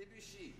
Debuchy.